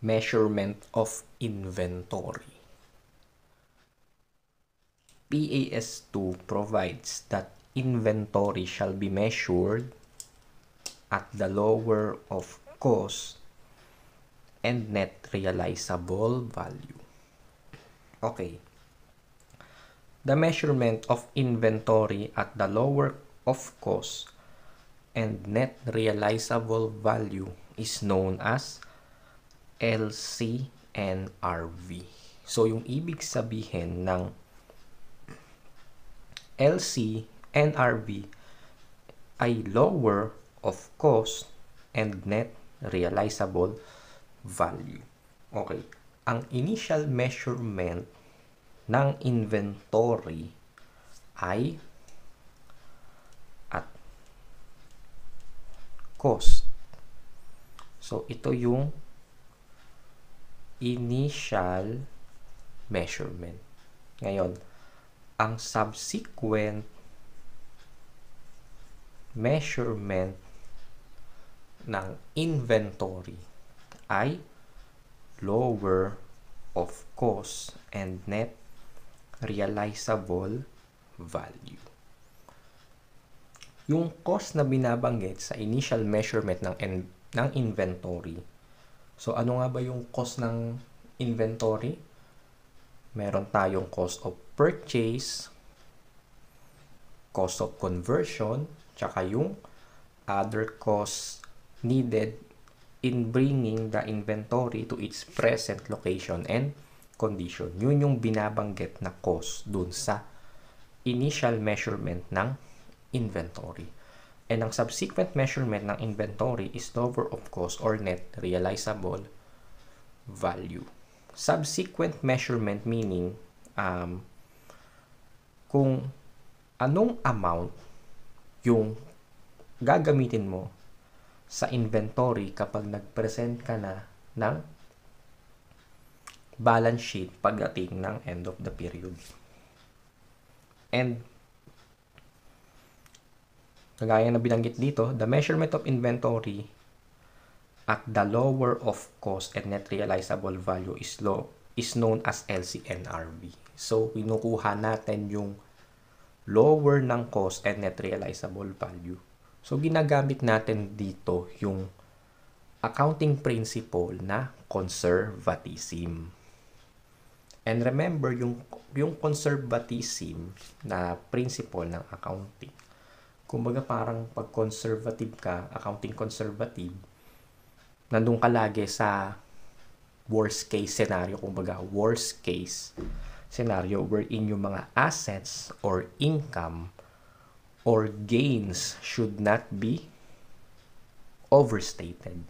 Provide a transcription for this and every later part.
Measurement of inventory. PAS2 provides that inventory shall be measured at the lower of cost and net realizable value. Okay. The measurement of inventory at the lower of cost and net realizable value is known as LCNRV. So, yung ibig sabihin ng LCNRV ay lower of cost and net realizable value. Okay. Ang initial measurement ng inventory ay at cost. So, ito yung initial measurement. Ngayon, ang subsequent measurement ng inventory ay lower of cost and net realizable value. Yung cost na binabanggit sa initial measurement ng, ng inventory, so ano nga ba yung cost ng inventory? Meron tayong cost of purchase, cost of conversion, tsaka yung other costs needed in bringing the inventory to its present location and condition. Yun yung binabanggit na cost dun sa initial measurement ng inventory. And ang subsequent measurement ng inventory is lower of cost or net realizable value. Subsequent measurement meaning um, kung anong amount yung gagamitin mo sa inventory kapag nag-present ka na ng balance sheet pagdating ng end of the period. And kagaya na binanggit dito, the measurement of inventory at the lower of cost and net realizable value is low is known as LCNRV. So, kinukuha natin yung lower ng cost and net realizable value. So, ginagamit natin dito yung accounting principle na conservatism. And remember, yung, yung conservatism na principle ng accounting, kumbaga parang pag conservative ka, accounting conservative, nandun ka lagi sa worst case scenario, kumbaga worst case scenario wherein yung mga assets or income or gains should not be overstated.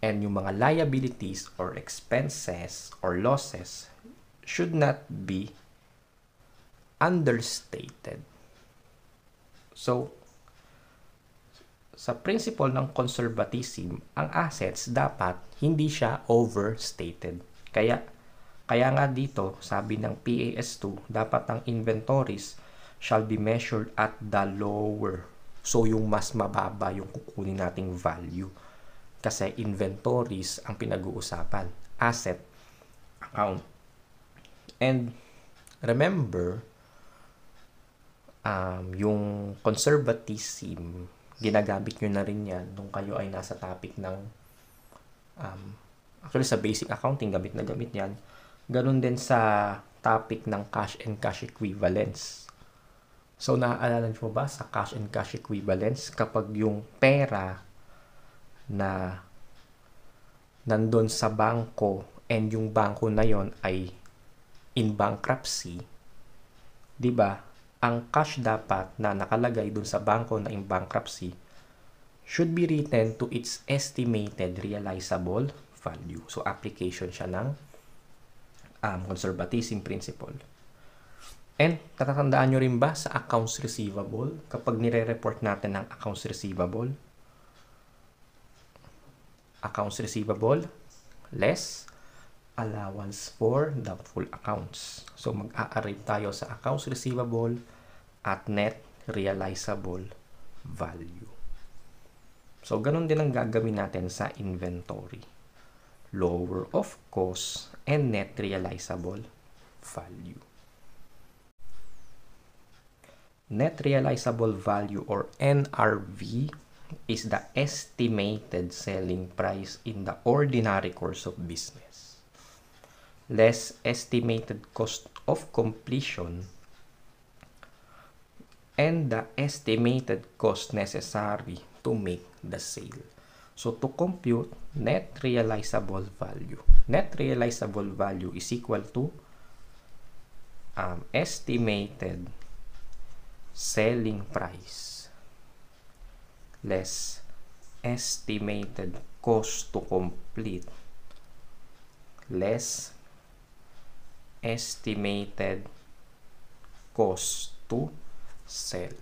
And yung mga liabilities or expenses or losses should not be understated. So, sa principle ng conservatism, ang assets dapat hindi siya overstated. Kaya, kaya nga dito, sabi ng PAS2, dapat ang inventories shall be measured at the lower. So, yung mas mababa yung kukunin nating value. Kasi inventories ang pinag-uusapan. Asset, account. And, remember, um, yung conservatism, ginagamit nyo na rin yan nung kayo ay nasa topic ng um, actually sa basic accounting, gamit na gamit yan. Ganun din sa topic ng cash and cash equivalence. So, naaalala nyo ba sa cash and cash equivalence kapag yung pera na nandun sa bangko and yung bangko na yon ay in bankruptcy, di ba? Ang cash dapat na nakalagay dun sa bangko na in bankruptcy should be written to its estimated realizable value. So, application siya ng um, conservatism principle. And, tatatandaan nyo rin ba sa accounts receivable, kapag nire-report natin ng accounts receivable, accounts receivable less allowance for doubtful accounts. So, mag-a-arrive tayo sa accounts receivable at net realizable value. So, ganun din ang gagawin natin sa inventory. lower of cost, and net realizable value. Net realizable value or NRV is the estimated selling price in the ordinary course of business less estimated cost of completion and the estimated cost necessary to make the sale. So to compute net realizable value, net realizable value is equal to um, estimated selling price less estimated cost to complete less estimated cost to sell.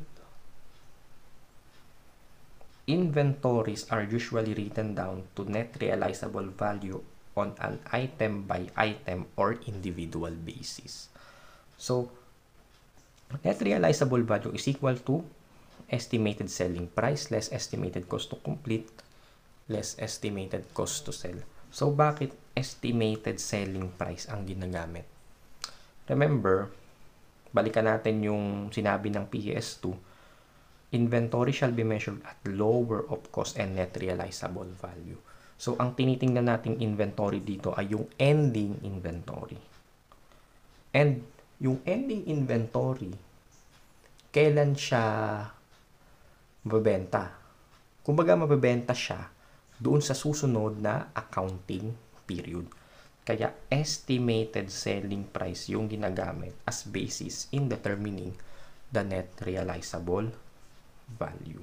Inventories are usually written down to net realizable value on an item by item or individual basis. So, net realizable value is equal to estimated selling price less estimated cost to complete less estimated cost to sell. So, bakit estimated selling price ang ginagamit? Remember, balikan natin yung sinabi ng PES2, inventory shall be measured at lower of cost and net realizable value. So, ang tinitingnan nating inventory dito ay yung ending inventory. And yung ending inventory, kailan siya mabebenta? Kumbaga mabebenta siya doon sa susunod na accounting period. Kaya estimated selling price yung ginagamit as basis in determining the net realizable value.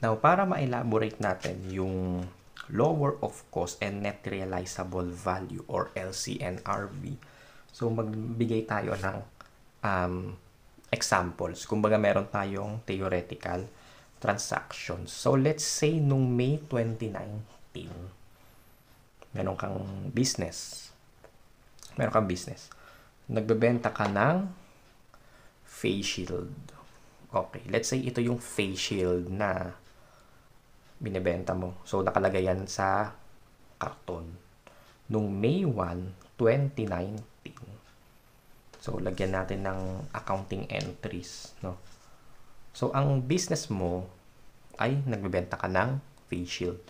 Now, para ma-elaborate natin yung lower of cost and net realizable value or LCNRV, so magbigay tayo ng um, examples. Kumbaga meron tayong theoretical transactions. So, let's say nung May 2019, meron kang business. Meron kang business. Nagbebenta ka ng face shield. Okay, let's say ito yung face shield na binebenta mo. So, nakalagay yan sa karton. Nung May 1, 2019. So, lagyan natin ng accounting entries. No? So, ang business mo ay nagbebenta ka ng face shield.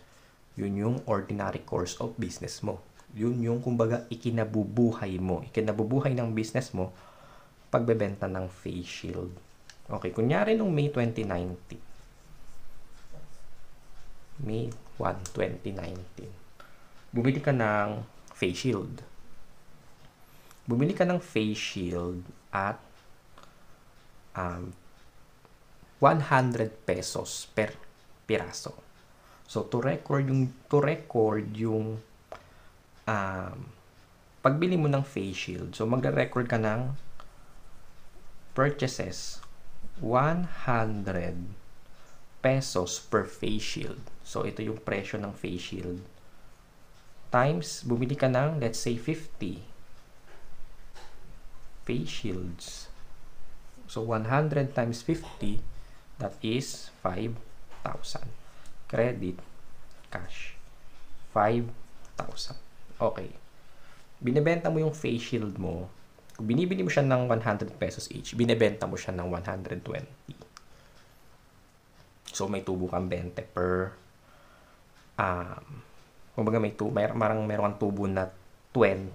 Yun yung ordinary course of business mo. Yun yung kumbaga ikinabubuhay mo. Ikinabubuhay ng business mo pagbebenta ng face shield. Okay, kunyari nung May 2019. May 1, 2019. Bumili ka ng face shield. Bumili ka ng face shield at um, 100 pesos per piraso. So to record yung to record yung um, pagbili mo ng face shield. So magre-record ka ng purchases 100 pesos per face shield. So ito yung presyo ng face shield. Times bumili ka ng let's say 50 face shields. So 100 times 50 that is 5,000 credit, cash. 5,000. Okay. Binebenta mo yung face shield mo. Kung binibili mo siya ng 100 pesos each, binebenta mo siya ng 120. So, may tubo kang 20 per um, kumbaga may tubo, may, marang meron kang tubo na 20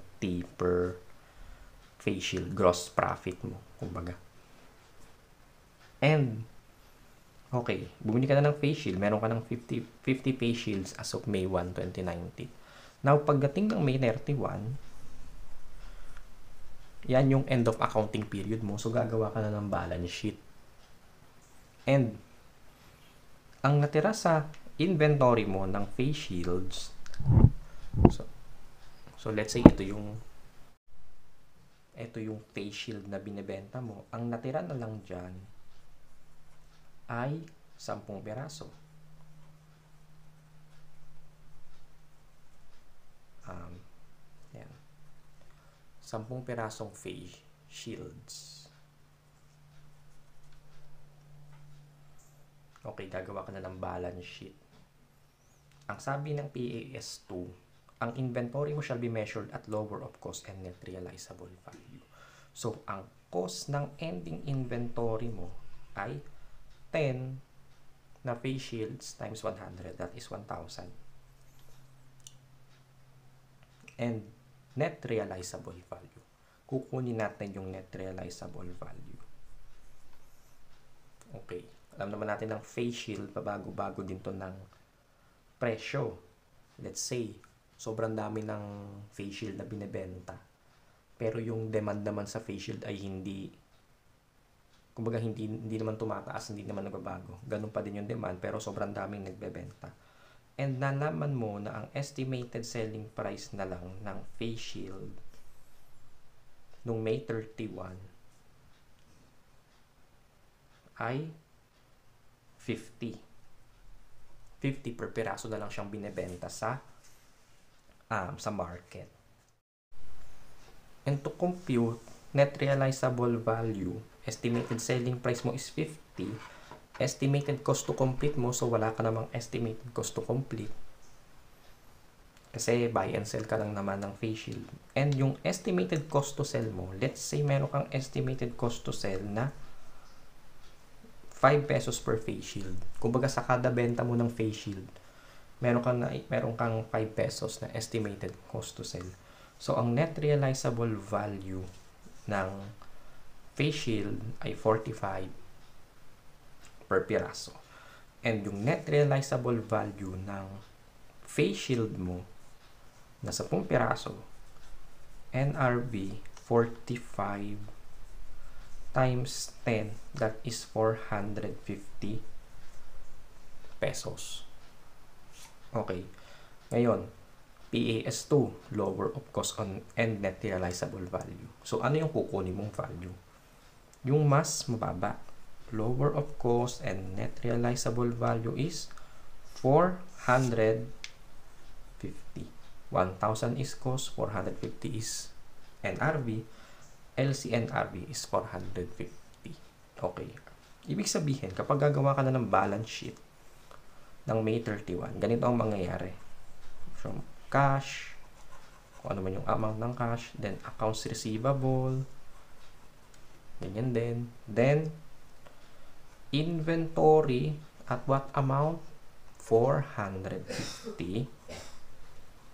per face shield, gross profit mo, kumbaga. And, Okay, bumili ka na ng face shield. Meron ka ng 50, 50 face shields as of May 1, 2019. Now, pagdating ng May 31, yan yung end of accounting period mo. So, gagawa ka na ng balance sheet. And, ang natira sa inventory mo ng face shields, so, so let's say ito yung ito yung face shield na binebenta mo. Ang natira na lang dyan, ay 10 peraso. Um, yan. 10 perasong face shields. Okay, gagawa ka na ng balance sheet. ang sabi ng PAS2, ang inventory mo shall be measured at lower of cost and net realizable value. So, ang cost ng ending inventory mo ay 10 na face shields times 100. That is 1,000. And net realizable value. Kukunin natin yung net realizable value. Okay. Alam naman natin ng face shield, pabago-bago din to ng presyo. Let's say, sobrang dami ng face shield na binebenta. Pero yung demand naman sa face shield ay hindi kumbaga hindi hindi naman tumataas, hindi naman nagbabago. Ganun pa din yung demand pero sobrang daming nagbebenta. And nalaman mo na ang estimated selling price na lang ng face shield nung May 31 ay 50. 50 per piraso na lang siyang binebenta sa um, sa market. And to compute net realizable value, estimated selling price mo is 50, estimated cost to complete mo, so wala ka namang estimated cost to complete. Kasi buy and sell ka lang naman ng face shield. And yung estimated cost to sell mo, let's say meron kang estimated cost to sell na 5 pesos per face shield. Kumbaga sa kada benta mo ng face shield, meron kang na, meron kang 5 pesos na estimated cost to sell. So ang net realizable value ng face shield ay 45 per piraso. And yung net realizable value ng face shield mo na 10 piraso, NRV 45 times 10, that is 450 pesos. Okay. Ngayon, PAS2, lower of cost on and net realizable value. So, ano yung kukunin mong value? Yung mas mababa. Lower of cost and net realizable value is 450. 1,000 is cost, 450 is NRV, LCNRV is 450. Okay. Ibig sabihin, kapag gagawa ka na ng balance sheet ng May 31, ganito ang mangyayari. From cash, kung ano man yung amount ng cash, then accounts receivable, ganyan din. Then, inventory at what amount? 450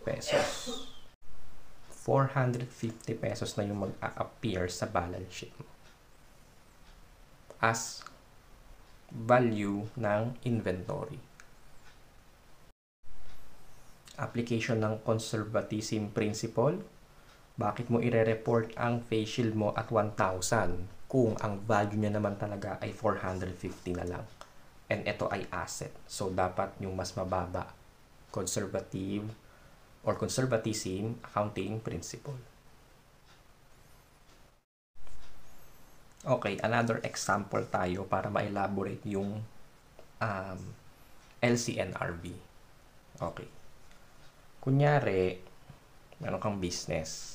pesos. 450 pesos na yung mag-a-appear sa balance sheet mo as value ng inventory. Application ng conservatism principle. Bakit mo ire-report ang face shield mo at 1,000 kung ang value niya naman talaga ay 450 na lang? And ito ay asset. So, dapat yung mas mababa. Conservative or conservatism accounting principle. Okay, another example tayo para ma-elaborate yung um, LCNRV. Okay. Kunyari, meron kang business.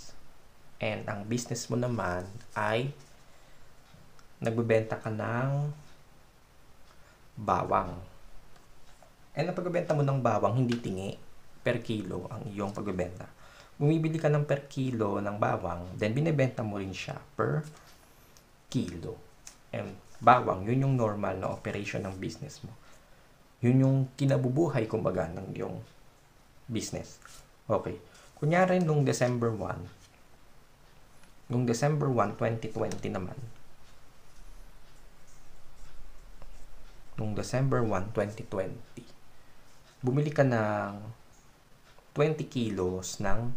And ang business mo naman ay nagbebenta ka ng bawang. And ang pagbebenta mo ng bawang, hindi tingi per kilo ang iyong pagbebenta. Bumibili ka ng per kilo ng bawang, then binebenta mo rin siya per kilo. And bawang, yun yung normal na operation ng business mo. Yun yung kinabubuhay, kumbaga, ng iyong business. Okay. Kunyari, nung December 1, nung December 1, 2020 naman, nung December 1, 2020, bumili ka ng 20 kilos ng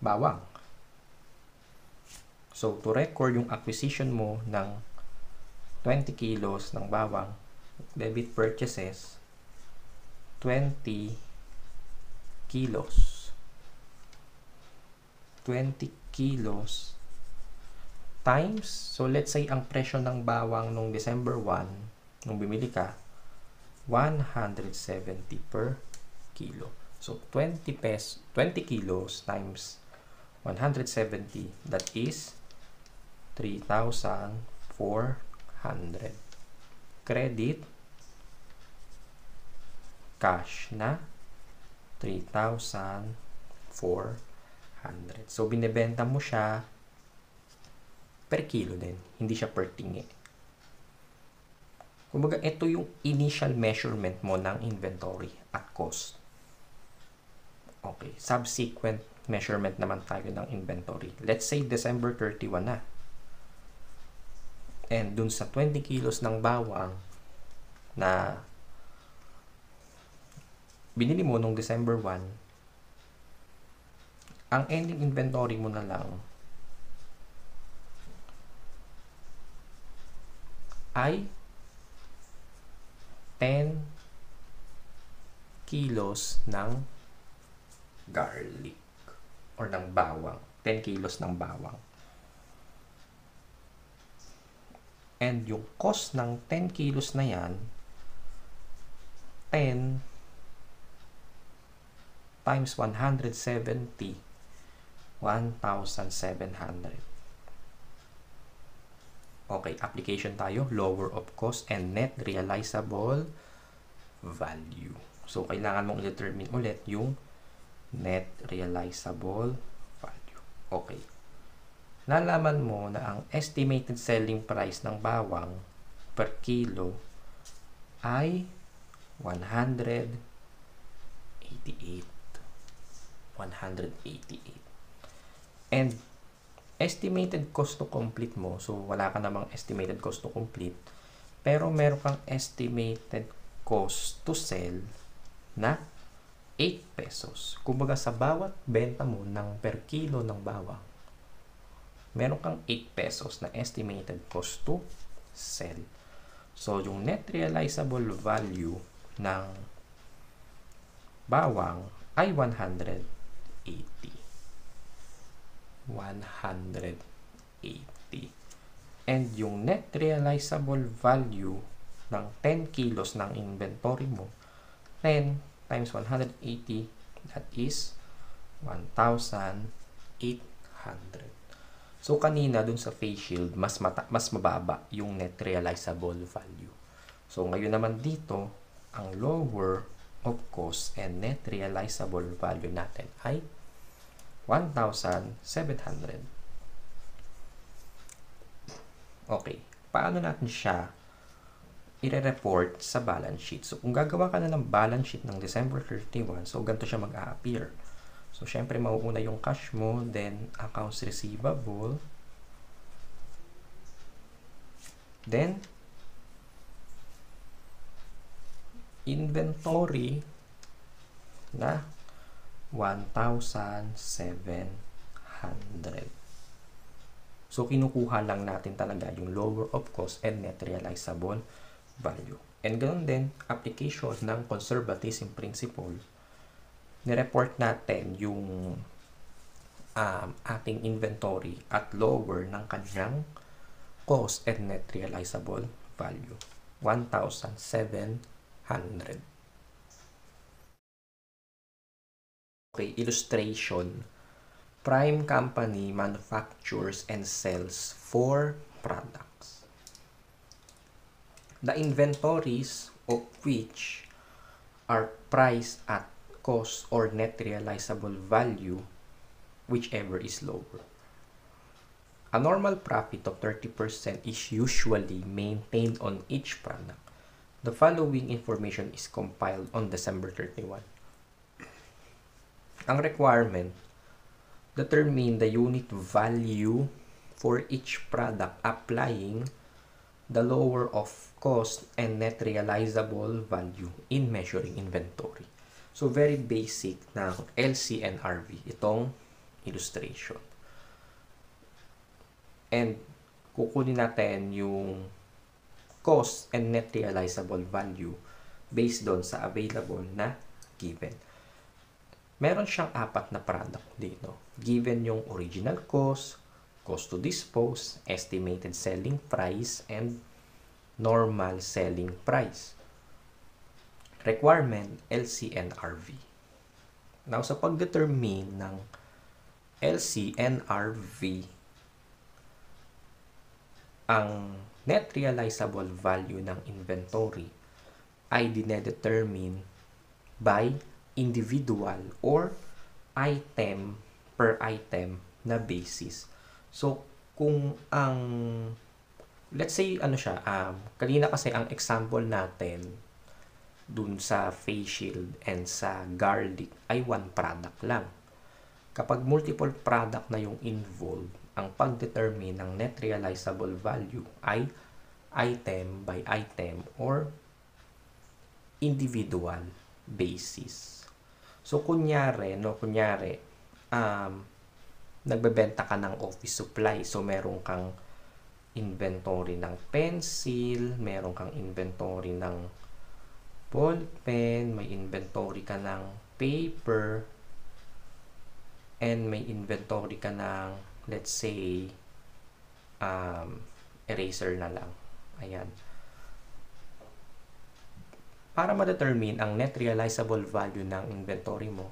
bawang. So, to record yung acquisition mo ng 20 kilos ng bawang, debit purchases, 20 kilos. 20 kilos times, so let's say ang presyo ng bawang nung December 1, nung bimili ka, 170 per kilo. So, 20 pesos, 20 kilos times 170, that is 3,400. Credit, cash na 3,400. So, binebenta mo siya per kilo din. Hindi siya per tingi. Kumbaga, ito yung initial measurement mo ng inventory at cost. Okay. Subsequent measurement naman tayo ng inventory. Let's say December 31 na. And dun sa 20 kilos ng bawang na binili mo nung December 1, ang ending inventory mo na lang ay 10 kilos ng garlic or ng bawang. 10 kilos ng bawang. And yung cost ng 10 kilos na yan, 10 times 170, 1,700. Okay, application tayo, lower of cost and net realizable value. So, kailangan mong i-determine ulit yung net realizable value. Okay. Nalaman mo na ang estimated selling price ng bawang per kilo ay 188. 188. And estimated cost to complete mo, so wala ka namang estimated cost to complete, pero meron kang estimated cost to sell na 8 pesos. Kumbaga sa bawat benta mo ng per kilo ng bawang, meron kang 8 pesos na estimated cost to sell. So, yung net realizable value ng bawang ay 180. 180. And yung net realizable value ng 10 kilos ng inventory mo, 10 times 180, that is 1,800. So, kanina dun sa face shield, mas, mata- mas mababa yung net realizable value. So, ngayon naman dito, ang lower of cost and net realizable value natin ay 1,700. Okay, paano natin siya i-report sa balance sheet? So, kung gagawa ka na ng balance sheet ng December 31, so ganito siya mag-a-appear. So, syempre, mauuna yung cash mo, then accounts receivable, then inventory na 1,700. So, kinukuha lang natin talaga yung lower of cost and net realizable value. And ganoon din, application ng conservatism principle, nireport natin yung um, ating inventory at lower ng kanyang cost and net realizable value. 1,700. Okay, illustration. Prime company manufactures and sells four products. The inventories of which are priced at cost or net realizable value, whichever is lower. A normal profit of 30% is usually maintained on each product. The following information is compiled on December 31. Ang requirement, determine the unit value for each product applying the lower of cost and net realizable value in measuring inventory. So, very basic ng LCNRV, itong illustration. And, kukunin natin yung cost and net realizable value based doon sa available na given meron siyang apat na product dito. Given yung original cost, cost to dispose, estimated selling price, and normal selling price. Requirement, LCNRV. Now, sa pag-determine ng LCNRV, ang net realizable value ng inventory ay dinedetermine by individual or item per item na basis. So, kung ang let's say ano siya, um, kanina kasi ang example natin dun sa face shield and sa garlic ay one product lang. Kapag multiple product na yung involved, ang pag-determine ng net realizable value ay item by item or individual basis. So, kunyari, no, kunyari, um, nagbebenta ka ng office supply. So, meron kang inventory ng pencil, meron kang inventory ng ball pen, may inventory ka ng paper, and may inventory ka ng, let's say, um, eraser na lang. Ayan. Para ma-determine ang net realizable value ng inventory mo,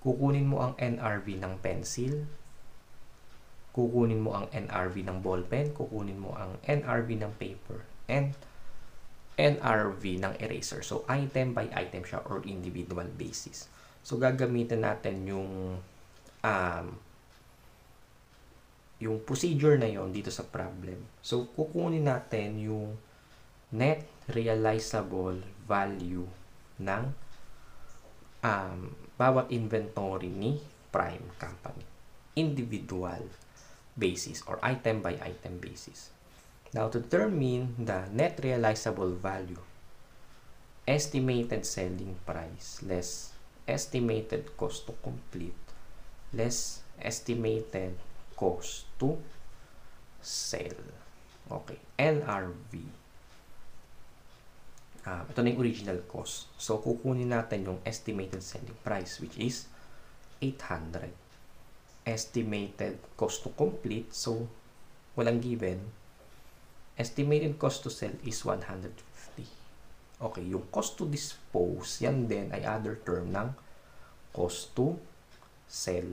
kukunin mo ang NRV ng pencil, kukunin mo ang NRV ng ballpen, kukunin mo ang NRV ng paper, and NRV ng eraser. So, item by item siya or individual basis. So, gagamitin natin yung um, yung procedure na yon dito sa problem. So, kukunin natin yung net realizable value ng um, bawat inventory ni prime company. Individual basis or item by item basis. Now, to determine the net realizable value, estimated selling price less estimated cost to complete less estimated cost to sell. Okay, NRV uh, ito na yung original cost. So, kukunin natin yung estimated selling price which is 800. Estimated cost to complete. So, walang given. Estimated cost to sell is 150. Okay, yung cost to dispose, yan din ay other term ng cost to sell.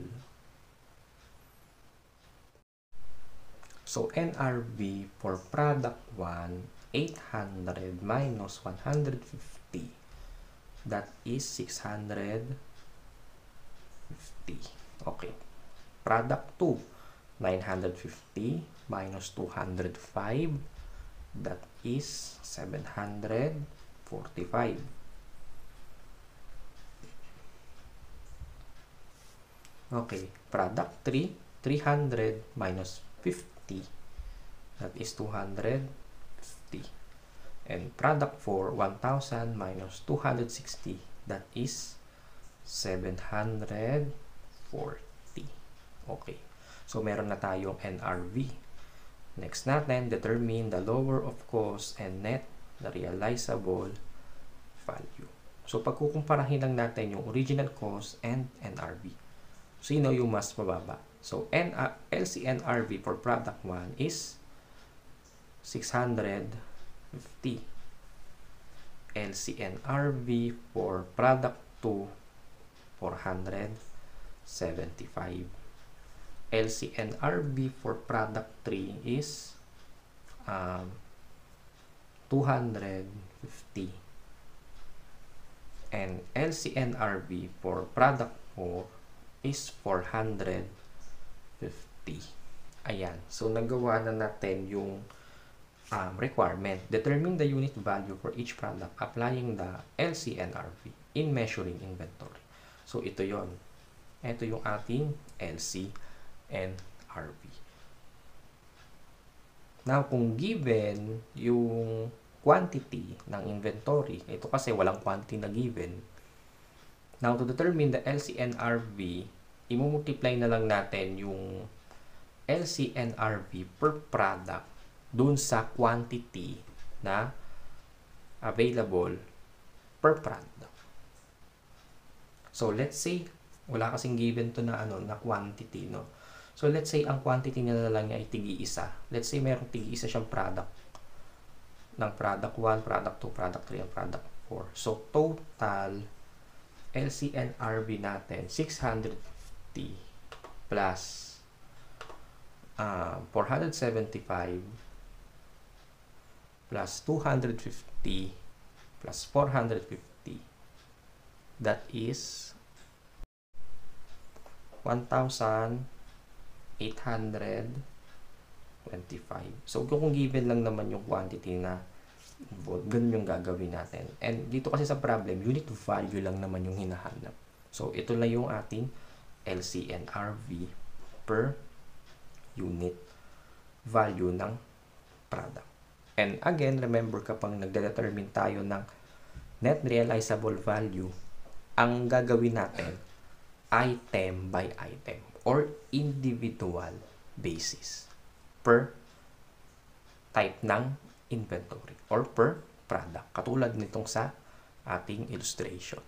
So, NRV for product 1 800 minus 150 that is 650 okay. Product 2 950 minus 205 that is 745 okay. Product 3 300 minus 50 that is 200 and product for 1000 minus 260 that is 740 okay. So meron na tayong NRV next natin determine the lower of cost and net the realizable value. So pagkukumparahin lang natin yung original cost and NRV sino yung mas mababa? So LCNRV for product 1 is 600 50. LCNRV for product 2, 475. LCNRV for product 3 is um, 250. And LCNRV for product 4 is 450. Ayan. So, nagawa na natin yung um, requirement. Determine the unit value for each product applying the LCNRV in measuring inventory. So, ito yon. Ito yung ating LCNRV. Now, kung given yung quantity ng inventory, ito kasi walang quantity na given. Now, to determine the LCNRV, imumultiply na lang natin yung LCNRV per product dun sa quantity na available per product. So, let's say, wala kasing given to na, ano, na quantity, no? So, let's say, ang quantity nila lang niya ay tigi-isa. Let's say, meron tigi-isa siyang product ng product 1, product 2, product 3, and product 4. So, total LCNRV natin, 650 plus uh, 475 plus 250 plus 450 That is 1,825. So, kung given lang naman yung quantity na involved, ganun yung gagawin natin. And dito kasi sa problem, unit value lang naman yung hinahanap. So, ito lang yung ating LCNRV per unit value ng product. And again, remember kapag nagde-determine tayo ng net realizable value, ang gagawin natin item by item or individual basis per type ng inventory or per product. Katulad nitong sa ating illustration.